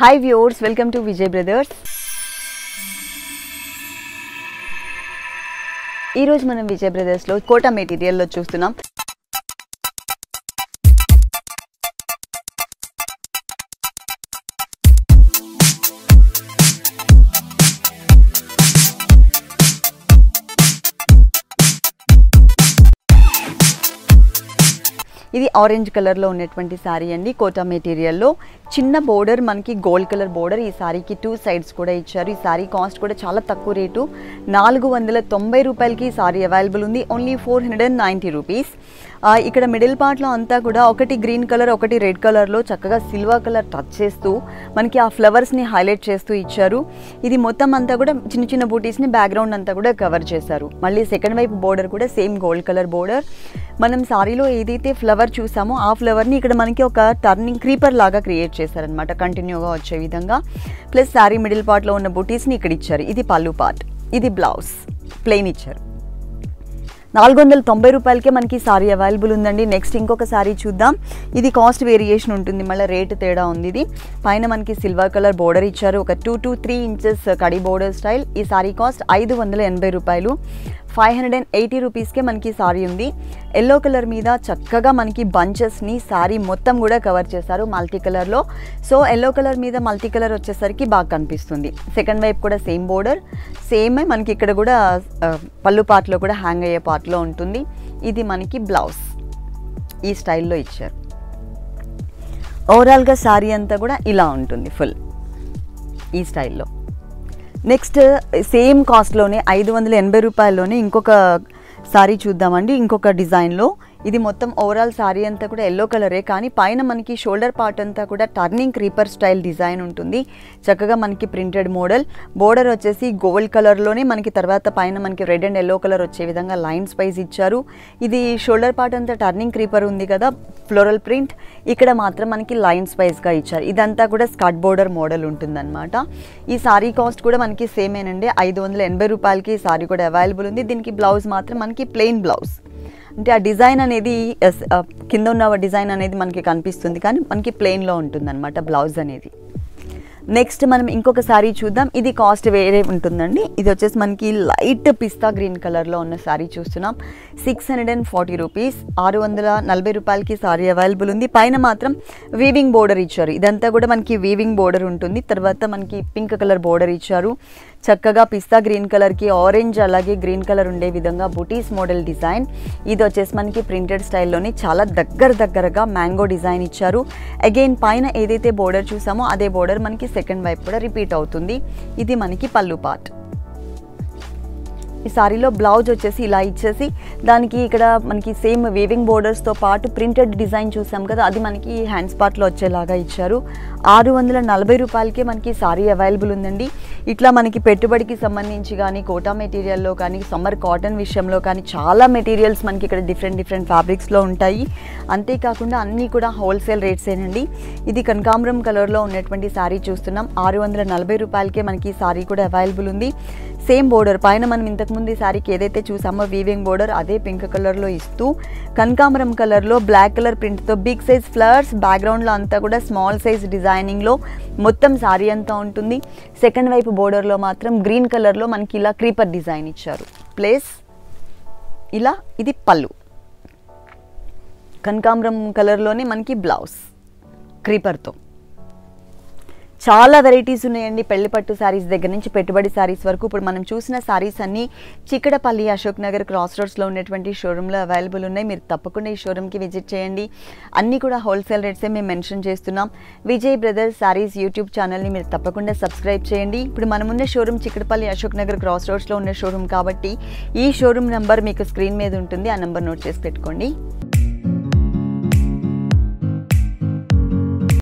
Hi viewers welcome to Vijay brothers ఈరోజు మనం విజయ్ బ్రదర్స్లో కోట మెటీరియల్లో చూస్తున్నాం. ఇది ఆరెంజ్ కలర్లో ఉన్నటువంటి శారీ అండి. కోటా మెటీరియల్లో చిన్న బోర్డర్ మనకి గోల్డ్ కలర్ బోర్డర్ ఈ శారీకి టూ సైడ్స్ కూడా ఇచ్చారు. ఈ శారీ కాస్ట్ కూడా చాలా తక్కువ రేటు. నాలుగు వందల తొంభై రూపాయలకి ఈ శారీ అవైలబుల్ ఉంది. Only four hundred and ninety rupees ఇక్కడ మిడిల్ పార్ట్లో అంతా కూడా ఒకటి గ్రీన్ కలర్ ఒకటి రెడ్ కలర్లో చక్కగా సిల్వర్ కలర్ టచ్ చేస్తూ మనకి ఆ ఫ్లవర్స్ని హైలైట్ చేస్తూ ఇచ్చారు. ఇది మొత్తం అంతా కూడా చిన్న చిన్న బూటీస్ని బ్యాక్గ్రౌండ్ అంతా కూడా కవర్ చేశారు. మళ్ళీ సెకండ్ వైపు బోర్డర్ కూడా సేమ్ గోల్డ్ కలర్ బోర్డర్ మనం సారీలో ఏదైతే ఫ్లవర్ చూసామో. ఆ ఫ్లవర్ని ఇక్కడ మనకి ఒక టర్నింగ్ క్రీపర్ లాగా క్రియేట్ చేశారనమాట కంటిన్యూగా వచ్చే విధంగా. ప్లస్ శారీ మిడిల్ పార్ట్లో ఉన్న బుటీస్ని ఇక్కడ ఇచ్చారు. ఇది పళ్ళు పార్ట్ ఇది బ్లౌజ్ ప్లెయిన్ ఇచ్చారు. నాలుగు వందల తొంభై రూపాయలకే మనకి సారీ అవైలబుల్ ఉందండి. నెక్స్ట్ ఇంకొక సారీ చూద్దాం. ఇది కాస్ట్ వేరియేషన్ ఉంటుంది. మళ్ళీ రేట్ తేడా ఉంది ఇది. పైన మనకి సిల్వర్ కలర్ బోర్డర్ ఇచ్చారు. ఒక టూ టు త్రీ ఇంచెస్ కడి బోర్డర్ స్టైల్ ఈ సారీ కాస్ట్ ఐదు వందల ఎనభై రూపాయలు. ఫైవ్ హండ్రెడ్ అండ్ ఎయిటీ రూపీస్కే మనకి సారీ ఉంది. ఎల్లో కలర్ మీద చక్కగా మనకి బంచెస్ని సారీ మొత్తం కూడా కవర్ చేశారు మల్టీ కలర్లో సో ఎల్లో కలర్ మీద మల్టీ కలర్ వచ్చేసరికి బాగా కనిపిస్తుంది. సెకండ్ వైపు కూడా సేమ్ బోర్డర్ సేమ్ మనకి ఇక్కడ కూడా పళ్ళు పార్ట్లో కూడా హ్యాంగ్ అయ్యే పార్ట్లో ఉంటుంది. ఇది మనకి బ్లౌజ్ ఈ స్టైల్లో ఇచ్చారు. ఓవరాల్గా శారీ అంతా కూడా ఇలా ఉంటుంది ఫుల్ ఈ స్టైల్లో నెక్స్ట్ సేమ్ కాస్ట్లోనే ఐదు వందల ఎనభై రూపాయల్లోనే ఇంకొక సారీ చూద్దామండి ఇంకొక డిజైన్లో. ఇది మొత్తం ఓవరాల్ సారీ అంతా కూడా ఎల్లో కలరే కానీ పైన మనకి షోల్డర్ పార్ట్ అంతా కూడా టర్నింగ్ క్రీపర్ స్టైల్ డిజైన్ ఉంటుంది. చక్కగా మనకి ప్రింటెడ్ మోడల్ బోర్డర్ వచ్చేసి గోల్డ్ కలర్లోనే మనకి తర్వాత పైన మనకి రెడ్ అండ్ ఎల్లో కలర్ వచ్చే విధంగా లైన్స్ వైజ్ ఇచ్చారు. ఇది షోల్డర్ పార్ట్ అంతా టర్నింగ్ క్రీపర్ ఉంది కదా ఫ్లోరల్ ప్రింట్ ఇక్కడ మాత్రం మనకి లైన్స్ వైజ్గా ఇచ్చారు. ఇదంతా కూడా స్కర్ట్ బోర్డర్ మోడల్ ఉంటుందన్నమాట. ఈ సారీ కాస్ట్ కూడా మనకి సేమేనండి ఐదు వందల ఎనభై రూపాయలకి ఈ సారీ కూడా అవైలబుల్ ఉంది. దీనికి బ్లౌజ్ మాత్రం మనకి ప్లెయిన్ బ్లౌజ్ అంటే ఆ డిజైన్ అనేది కింద ఉన్న డిజైన్ అనేది మనకి కనిపిస్తుంది. కానీ మనకి ప్లెయిన్లో ఉంటుంది అనమాట బ్లౌజ్ అనేది. నెక్స్ట్ మనం ఇంకొక శారీ చూద్దాం. ఇది కాస్ట్ వేరే ఉంటుందండి. ఇది వచ్చేసి మనకి లైట్ పిస్తా గ్రీన్ కలర్లో ఉన్న శారీ చూస్తున్నాం. Six hundred and forty rupees ఆరు వందల నలభై రూపాయలకి శారీ అవైలబుల్ ఉంది. పైన మాత్రం వీవింగ్ బోర్డర్ ఇచ్చారు. ఇదంతా కూడా మనకి వీవింగ్ బోర్డర్ ఉంటుంది. తర్వాత మనకి పింక్ కలర్ బోర్డర్ ఇచ్చారు. చక్కగా పిస్తా గ్రీన్ కలర్కి ఆరెంజ్ అలాగే గ్రీన్ కలర్ ఉండే విధంగా బుటీస్ మోడల్ డిజైన్ ఇది వచ్చేసి మనకి ప్రింటెడ్ స్టైల్లోనే చాలా దగ్గర దగ్గరగా మ్యాంగో డిజైన్ ఇచ్చారు. అగైన్ పైన ఏదైతే బోర్డర్ చూసామో అదే బోర్డర్ మనకి సెకండ్ వైపు కూడా రిపీట్ అవుతుంది. ఇది మనకి పళ్ళు పార్ట్. ఈ సారీలో బ్లౌజ్ వచ్చేసి ఇలా ఇచ్చేసి దానికి ఇక్కడ మనకి సేమ్ వేవింగ్ బోర్డర్స్తో పాటు ప్రింటెడ్ డిజైన్ చూసాం కదా అది మనకి హ్యాండ్స్ పార్ట్లో వచ్చేలాగా ఇచ్చారు. ఆరు వందల నలభై రూపాయలకే మనకి సారీ అవైలబుల్ ఉందండి. ఇట్లా మనకి పెట్టుబడికి సంబంధించి కానీ కోటా మెటీరియల్లో కానీ సమ్మర్ కాటన్ విషయంలో కానీ చాలా మెటీరియల్స్ మనకి ఇక్కడ డిఫరెంట్ డిఫరెంట్ ఫ్యాబ్రిక్స్లో ఉంటాయి. అంతేకాకుండా అన్నీ కూడా హోల్సేల్ రేట్సేనండి ఇది కనకాంబరం కలర్లో ఉన్నటువంటి శారీ చూస్తున్నాం. ఆరు వందల నలభై రూపాయలకే మనకి ఈ శారీ కూడా అవైలబుల్ ఉంది. సేమ్ బోర్డర్ పైన మనం ఇంతకు ముందు ఈ శారీకి ఏదైతే చూసామో వీవింగ్ బోర్డర్ అదే పింక్ కలర్లో ఇస్తూ కనకాంబరం కలర్లో బ్లాక్ కలర్ ప్రింట్తో బిగ్ సైజ్ ఫ్లవర్స్ బ్యాక్గ్రౌండ్లో అంతా కూడా స్మాల్ సైజ్ డిజైనింగ్లో మొత్తం శారీ అంతా ఉంటుంది. సెకండ్ వైపు బోర్డర్లో మాత్రం గ్రీన్ కలర్లో మనకి ఇలా క్రీపర్ డిజైన్ ఇచ్చారు. ప్లేస్ ఇలా ఇది పళ్ళు. కనకాంబరం కలర్లోనే మనకి బ్లౌజ్ క్రీపర్తో చాలా వెరైటీస్ ఉన్నాయండి. పెళ్ళి పట్టు శారీస్ దగ్గర నుంచి పెట్టుబడి శారీస్ వరకు. ఇప్పుడు మనం చూసిన శారీస్ అన్నీ చిక్కడపల్లి అశోక్ నగర్ క్రాస్ రోడ్స్లో ఉన్నటువంటి షోరూంలో అవైలబుల్ ఉన్నాయి. మీరు తప్పకుండా ఈ షోరూమ్కి విజిట్ చేయండి. అన్నీ కూడా హోల్సేల్ రేట్సే మేము మెన్షన్ చేస్తున్నాం. విజయ్ బ్రదర్స్ శారీస్ యూట్యూబ్ ఛానల్ని మీరు తప్పకుండా సబ్స్క్రైబ్ చేయండి. ఇప్పుడు మనం ఉన్న షోరూమ్ చిక్కడపల్లి అశోక్ నగర్ క్రాస్ రోడ్స్లో ఉన్న షోరూమ్ కాబట్టి ఈ షోరూమ్ నెంబర్ మీకు స్క్రీన్ మీద ఉంటుంది. ఆ నెంబర్ నోట్ చేసి పెట్టుకోండి.